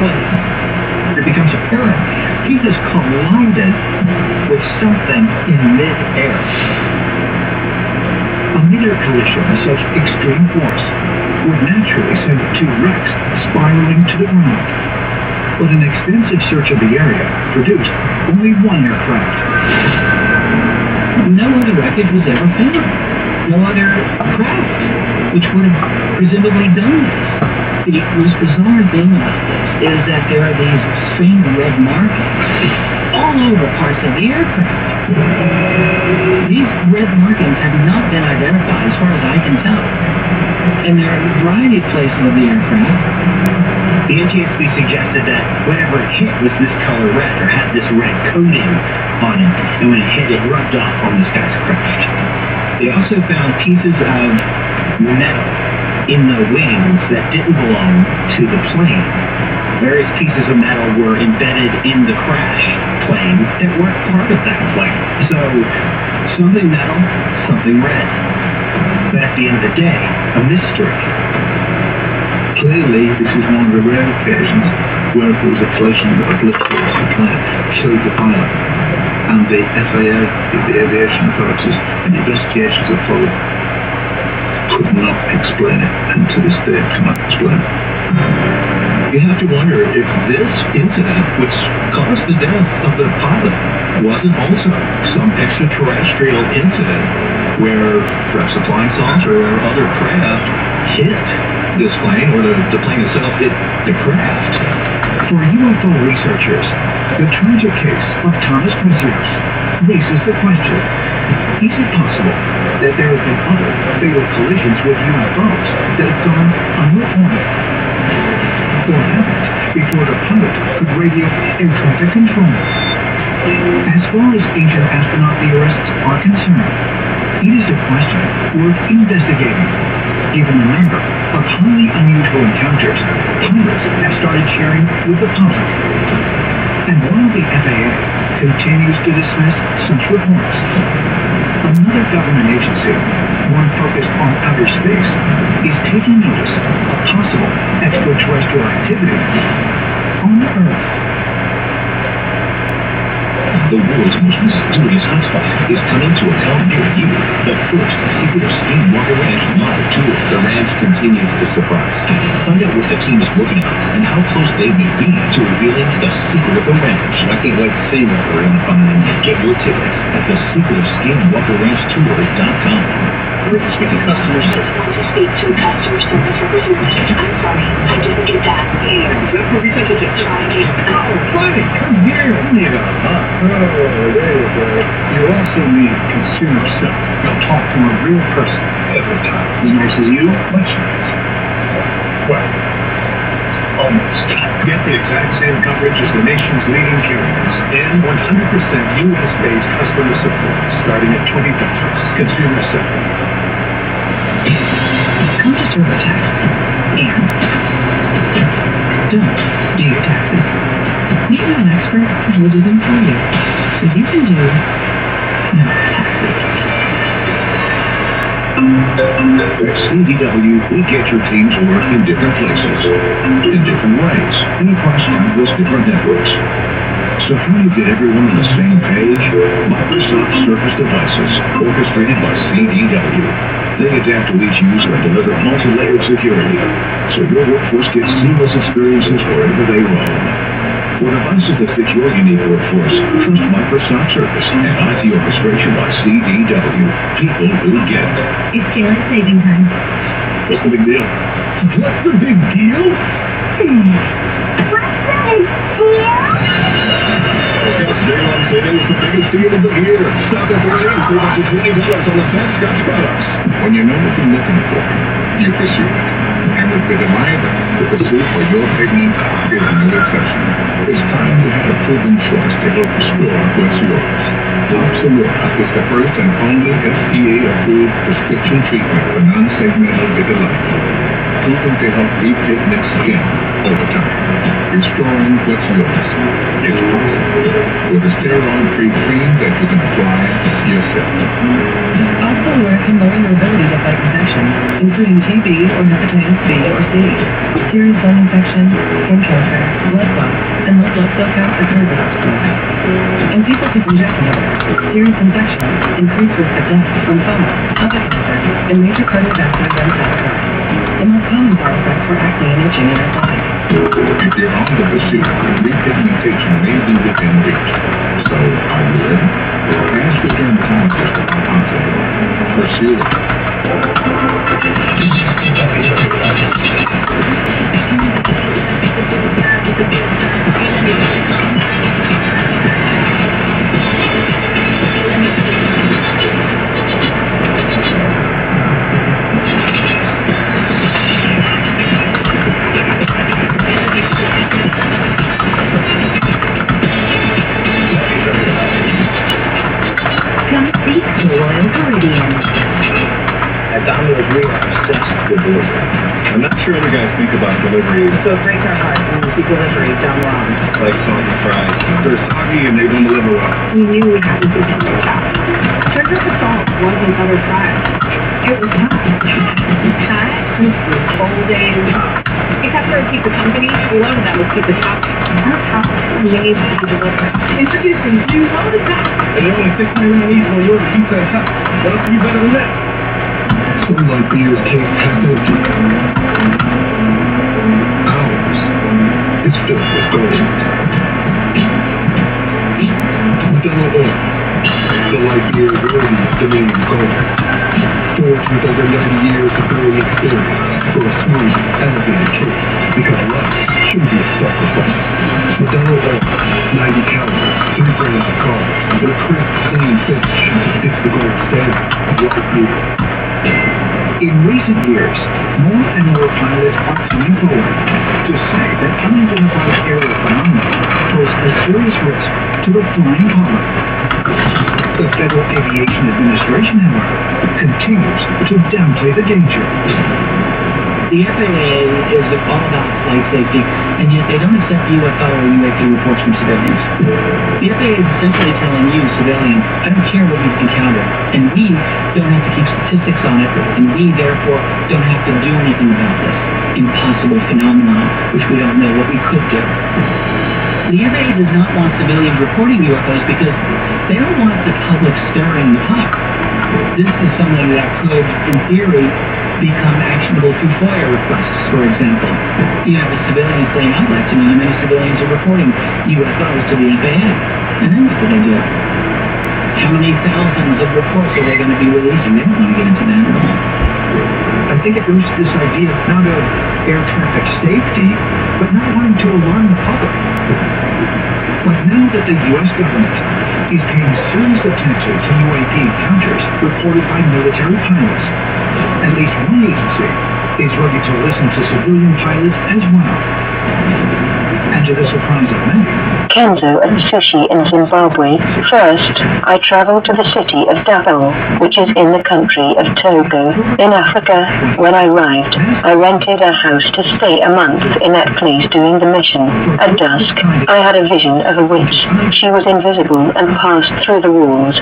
place, it becomes apparent he has collided with something in mid-air. A mid-air collision of such extreme force would naturally send two wrecks spiraling to the ground. But an extensive search of the area produced only one aircraft. No other wreckage was ever found. No other craft which would have presumably done this. The most bizarre thing about this is that there are these extreme red markings all over parts of the aircraft. These red markings have not been identified as far as I can tell. And there are a variety of places of the aircraft. The NTSB suggested that whatever it hit was this color red or had this red coating on it. And when it hit, it rubbed off on this guy's craft. They also found pieces of metal in the wings that didn't belong to the plane. Various pieces of metal were embedded in the crash plane that weren't part of that plane. So, something metal, something red. But at the end of the day, a mystery. Clearly, this is one of the rare occasions where there was a collision obliterates the plane, killed the pilot. And the FAA, the aviation authorities, and investigations that followed could not explain it, and to this day cannot explain it. You have to wonder if this incident, which caused the death of the pilot, wasn't also some extraterrestrial incident where perhaps a flying saucer or other craft hit this plane, or the, the plane itself hit the craft. For UFO researchers, the tragic case of Thomas Mesias raises the question, is it possible that there have been other fatal collisions with UFOs that have gone unreported? Or happened before the pilot could radio air traffic control? As far as ancient astronaut theorists are concerned, it is a question worth investigating. Given the number of highly unusual encounters, pilots have started sharing with the public. And while the FAA continues to dismiss such reports, another government agency, one focused on outer space, is taking notice of possible extraterrestrial activity on Earth. The world's most mysterious hotspot is coming to a town near you. The first secret of Skinwalker Ranch live tour. The ranch continues to surprise. Find out what the team is working on and how close they may be to revealing the secret of the ranch. I can't wait to see what we're going to find. Get your tickets at the secret of Tour.com. With speaking customers. Just want to speak to customer service representative. I'm sorry, I didn't get that. Yeah, that's what we think it's to. Oh, buddy, come here. We need a hug. There you go. You also need consumer stuff. You'll talk to a real person every time. As nice as you, much nicer. Well, almost. Get the exact same coverage as the nation's leading carriers and 100% U.S.-based customer support starting at $20. Consumer support. Come to TurboTax and don't do your. We an expert them for you. You can do no. At CDW, we get your team to work in different places, in different ways, and across countless different networks. So how do you get everyone on the same page? Microsoft Surface devices, orchestrated by CDW. They adapt to each user and deliver multi-layered security, so your workforce gets seamless experiences wherever they roam. For devices that fit your unique workforce, trust Microsoft Surface and IT orchestration by CDW. People who get it. It's daylight saving time. What's the big deal? What's the big deal? Daylight saving is the biggest deal of the year. Stop at the lane, save up to twenty dollars on the best Scotch products. When you know what you're looking for, you pursue it. And with Vitamize, the pursuit for your pigment is no exception. It's time you had a proven choice to help restore what's yours. Opzelura is the first and only FDA-approved prescription treatment for non-segmental vitiligo. Proven to help repigment skin over time. Restoring what's yours. It's possible with a steroid-free cream that you can apply yourself. Alpha can lower your to including TB or hepatitis B or C, serious lung infection, skin cancer, lookout for turbulence flies. And people keep injecting it. Serious infections, increased risk of death from FOMO, pelvic cancer, and major cardiovascular events. The most common side effects were acne and itching in our body. If they're on the pursuit, repigmentation may be within reach. So, are you ready? Ask your dermatologist about possible. Pursue it. Obsessed with delivery. I'm not sure what you guys think about delivery, So it breaks our hearts when we see deliveries done wrong. like soggy fries. They're soggy and they don't deliver well. We knew we had to do something about it. Sugar salt wasn't other fries. It was hot. Hot, crispy, folding. Except for keep the company, one of them keep the top. Our top made to deliver. Introducing new lollipop. And you're only 69 each when you're pizza and top. What else be better than that? Some like beers can't. Modelo Oro, the light beer worthy dominion gold. Forged with over 90 years for a smooth. Because love should be a sacrifice. Modelo Oro, 90 calories, 3 grams of clean finish. It's the gold standard. In recent years, more and more pilots are coming forward to say that unidentified aerial phenomena pose a serious risk to the flying public. The Federal Aviation Administration, however, continues to downplay the danger. The FAA is all about flight safety, and yet they don't accept UFO or UAP reports from civilians. The FAA is essentially telling you, civilian, I don't care what you've encountered, and we don't have to keep statistics on it, and we therefore don't have to do anything about this impossible phenomenon, which we don't know what we could do. The FAA does not want civilians reporting UFOs because they don't want the public stirring the pot. This is something that could, in theory, become actionable through FOIA requests, for example. You have a civilian saying, I'd like to know how many civilians are reporting UFOs to the FAA. And then what do they do? How many thousands of reports are they going to be releasing? They don't want to get into that at all. I think it goes this idea not of air traffic safety, but not wanting to alarm the public. But now that the U.S. government is paying serious attention to UAP encounters reported by military pilots, at least one agency is ready to listen to civilian pilots as well. And to the surprise of many, Kenzo and Sushi in Zimbabwe. First, I traveled to the city of Davao, which is in the country of Togo. In Africa, when I arrived, I rented a house to stay a month in that place doing the mission. At dusk, I had a vision of a witch. She was invisible and passed through the walls.